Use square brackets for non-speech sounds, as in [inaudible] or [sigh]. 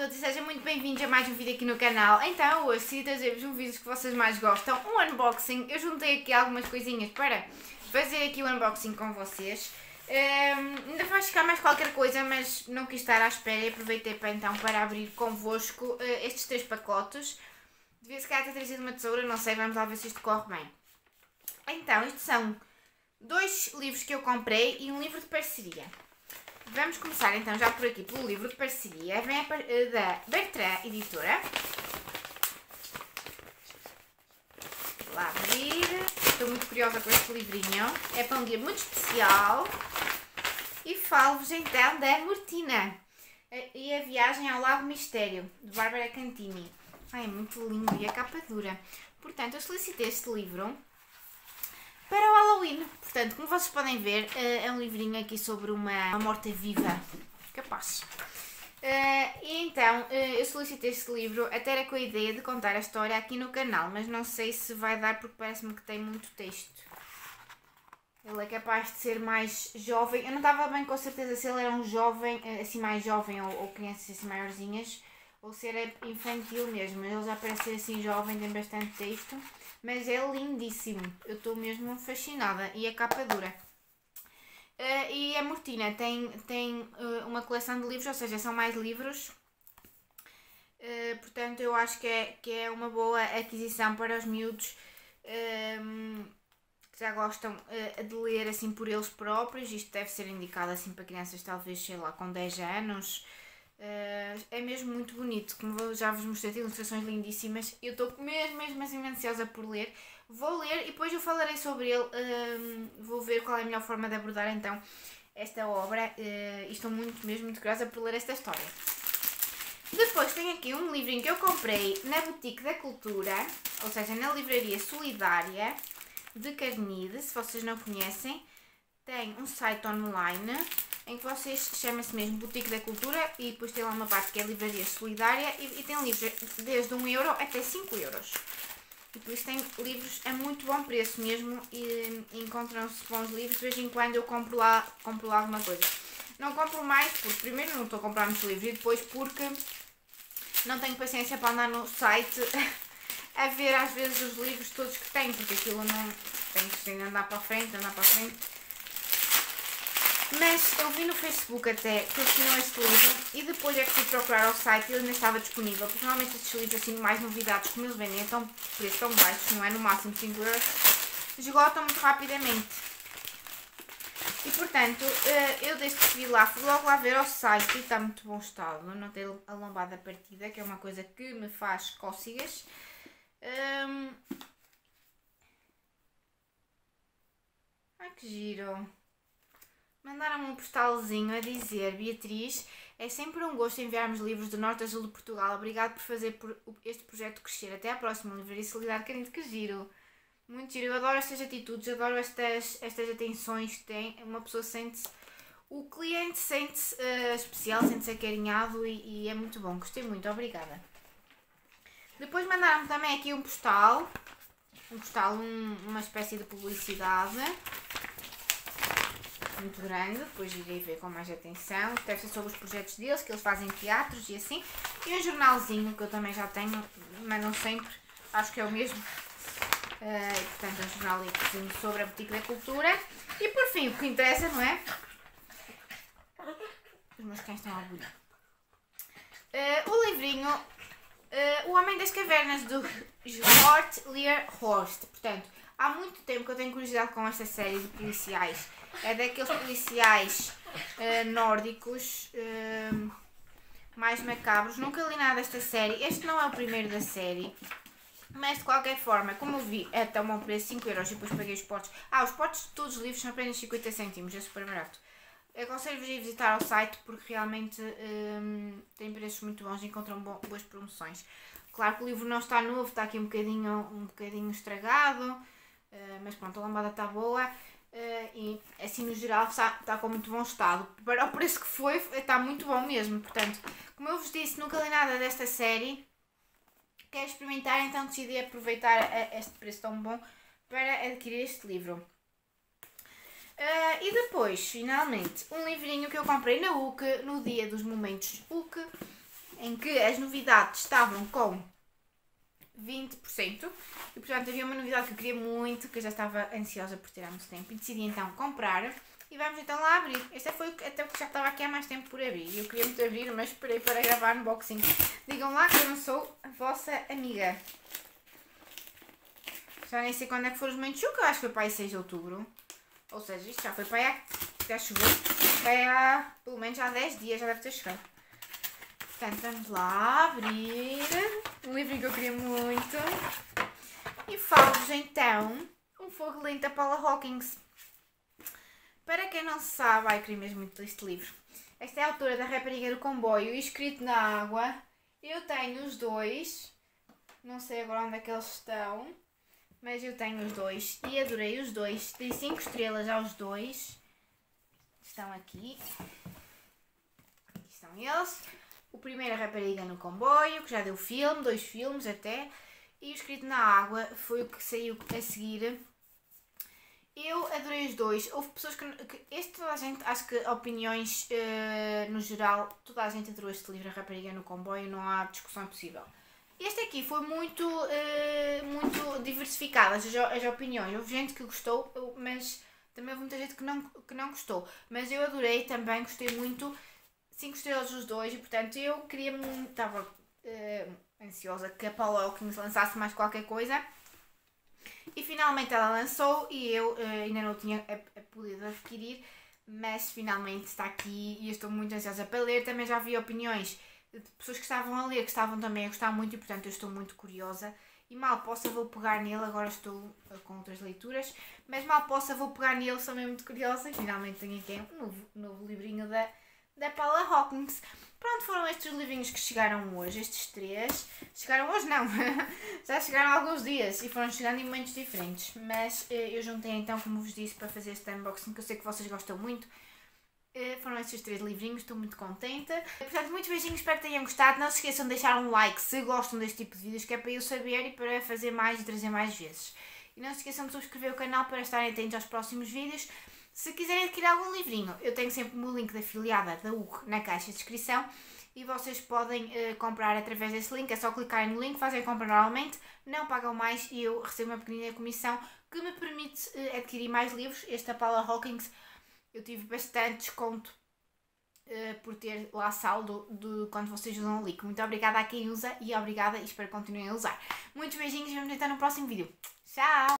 todos e sejam muito bem-vindos a mais um vídeo aqui no canal. Então, hoje decidi trazer-vos um vídeo que vocês mais gostam, um unboxing. Eu juntei aqui algumas coisinhas para fazer aqui o unboxing com vocês. Um, ainda vai chegar mais qualquer coisa, mas não quis estar à espera e aproveitei para então para abrir convosco uh, estes três pacotes. Devia se calhar ter trazido uma tesoura, não sei, vamos lá ver se isto corre bem. Então, isto são dois livros que eu comprei e um livro de parceria. Vamos começar então já por aqui pelo livro de parceria. Vem a, da Bertrand Editora. Lá abrir. Estou muito curiosa com este livrinho. É para um dia muito especial. E falo-vos então da Mortina. E a viagem ao Lago Mistério, de Bárbara Cantini. Ai, é muito lindo e a capa dura. Portanto, eu solicitei este livro para o Halloween. Portanto, como vocês podem ver, eh, é um livrinho aqui sobre uma, morta-viva. Capaz. Uh, então, uh, eu solicitei este livro até era com a ideia de contar a história aqui no canal, mas não sei se vai dar porque parece-me que tem muito texto. Ele é capaz de ser mais jovem. Eu não estava bem com certeza se ele era um jovem, assim mais jovem, ou, ou crianças assim maiorzinhas, ou se era infantil mesmo. Ele já parece assim jovem, tem bastante texto. Mas é lindíssimo. Eu estou mesmo fascinada. E a capa dura. Uh, e a Mortina tem, tem uh, uma coleção de livros, ou seja, são mais livros. Uh, portanto, eu acho que é, que é uma boa aquisição para os miúdos ehm, que já gostam de ler assim por eles próprios. Isto deve ser indicado assim para crianças, talvez, sei lá, com 10 anos. Uh, é mesmo muito bonito, como já vos mostrei, tem ilustrações lindíssimas. Eu estou mesmo, mesmo assim ansiosa por ler. Vou ler e depois eu falarei sobre ele. Uh, vou ver qual é a melhor forma de abordar então esta obra. Uh, estou muito, mesmo muito curiosa por ler esta história. Depois tenho aqui um livrinho que eu comprei na Boutique da Cultura, ou seja, na Livraria Solidária de Carnide, se vocês não conhecem. Tem um site online em que vocês chama-se mesmo Boutique da Cultura e depois tem lá uma parte que é Livraria Solidária e, e tem livros desde 1 euro até 5 euros. E por isso tem livros a muito bom preço mesmo e, e encontram-se bons livros. De vez em quando eu compro lá, compro lá alguma coisa. Não compro mais porque primeiro não estou a comprar muitos livros e depois porque não tenho paciência para andar no site [laughs] a ver às vezes os livros todos que tenho, porque aquilo não tem que andar para a frente, andar para a frente mas eu vi no Facebook até que eles tinham este livro e depois é que fui procurar ao site e ele ainda estava disponível. Porque normalmente estes livros assim mais novidades, como eles vendem, então preço tão baixo, não é? No máximo 5 euros, esgotam muito rapidamente. E portanto, eh, eu desde que vi lá, fui logo lá ver ao site e está muito bom estado. Não tem a lombada partida, que é uma coisa que me faz cócegas. Um... Ai que giro! Mandaram-me um postalzinho a dizer: Beatriz, é sempre um gosto enviarmos livros do Norte a Sul de Portugal. Obrigado por fazer este projeto crescer. Até à próxima, Livraria Solidária Querido, que giro. Muito giro. Eu adoro estas atitudes, adoro estas, estas atenções que tem. Uma pessoa sente-se. O cliente sente-se uh, especial, sente-se acarinhado e, e, é muito bom. Gostei muito, obrigada. Depois mandaram-me também aqui um postal. Um postal, um, uma espécie de publicidade muito grande, depois irei ver com mais atenção. Ser sobre os projetos deles, que eles fazem teatros e assim. E um jornalzinho que eu também já tenho, mas não sempre, acho que é o mesmo. Uh, portanto, um jornalzinho sobre a Boutique da Cultura. E por fim, o que interessa, não é? Os meus cães estão a. Uh, o livrinho uh, O Homem das Cavernas, do Hort Lear Horst. Portanto, há muito tempo que eu tenho curiosidade com esta série de policiais é daqueles policiais uh, nórdicos uh, mais macabros. Nunca li nada desta série. Este não é o primeiro da série. Mas de qualquer forma, como vi, é tão bom preço, 5 euros e depois paguei os potes. Ah, os potes de todos os livros são apenas 50 cêntimos, é super barato. Aconselho-vos a visitar o site porque realmente um, eh, tem preços muito bons e encontram boas promoções. Claro que o livro não está novo, está aqui um bocadinho, um bocadinho estragado, uh, mas pronto, a lambada está boa. Uh, e assim no geral está, está com muito bom estado. Para o preço que foi, está muito bom mesmo. Portanto, como eu vos disse, nunca li nada desta série. Quero experimentar, então decidi aproveitar este preço tão bom para adquirir este livro. Uh, e depois, finalmente, um livrinho que eu comprei na UC no dia dos momentos UC. em que as novidades estavam com 20%. E portanto havia uma novidade que eu queria muito, que eu já estava ansiosa por ter há muito tempo. E decidi então comprar. E vamos então lá abrir. Este foi até porque já estava aqui há mais tempo por abrir. Eu queria muito abrir, mas esperei para gravar unboxing. Digam lá que eu não sou a vossa amiga. Já nem sei quando é que foram os eu acho que foi para aí 6 de outubro. Ou seja, isto já foi para aí, já chegou. Foi há, pelo menos há 10 dias, já deve ter chegado. Portanto, vamos lá abrir um livro que eu queria muito. E falo-vos então um fogo lento da Paula Hawkins. Para quem não sabe, ai, queria mesmo muito este livro. Esta é a autora da Rapariga do Comboio, escrito na água. Eu tenho os dois. Não sei agora onde é que eles estão. Mas eu tenho os dois e adorei os dois. Dei 5 estrelas aos dois. Estão aqui. Aqui estão eles. O primeiro é a Rapariga no Comboio, que já deu filme, dois filmes até. E o Escrito na Água foi o que saiu a seguir eu adorei os dois. Houve pessoas que, que. Este toda a gente, acho que opiniões uh, no geral, toda a gente adorou este livro, A Rapariga no Comboio, não há discussão possível. Este aqui foi muito, uh, muito diversificado, as, as opiniões. Houve gente que gostou, mas também houve muita gente que não, que não gostou. Mas eu adorei também, gostei muito. 5 estrelas os dois e portanto eu queria estava uh, ansiosa que a Paula Hawkins lançasse mais qualquer coisa e finalmente ela lançou e eu uh, ainda não tinha a, a podido adquirir, mas finalmente está aqui e eu estou muito ansiosa para ler. Também já vi opiniões de pessoas que estavam a ler, que estavam também a gostar muito e portanto eu estou muito curiosa. E mal possa vou pegar nele, agora estou uh, com outras leituras, mas mal possa vou pegar nele, sou mesmo muito curiosa. E finalmente tenho aqui um novo, novo livrinho da, da Paula Hawkins. Pronto, foram estes livrinhos que chegaram hoje, estes três. Chegaram hoje não, [laughs] já chegaram há alguns dias e foram chegando em momentos diferentes. Mas eh, eu juntei então, como vos disse, para fazer este unboxing que eu sei que vocês gostam muito. Eh, foram estes três livrinhos, estou muito contente. Portanto, muitos beijinhos, espero que tenham gostado. Não se esqueçam de deixar um like se gostam deste tipo de vídeos, que é para eu saber e para fazer mais e trazer mais vezes. E não se esqueçam de subscrever o canal para estarem atentos aos próximos vídeos. Se quiserem adquirir algum livrinho, eu tenho sempre o meu link da afiliada da UC na caixa de descrição e vocês podem uh, comprar através desse link. É só clicarem no link, fazem a compra normalmente, não pagam mais e eu recebo uma pequenina comissão que me permite uh, adquirir mais livros. Esta Paula Hawkins eu tive bastante desconto uh, por ter lá saldo de quando vocês usam o link. Muito obrigada a quem usa e obrigada e espero que continuem a usar. Muitos beijinhos e vemos então no próximo vídeo. Tchau!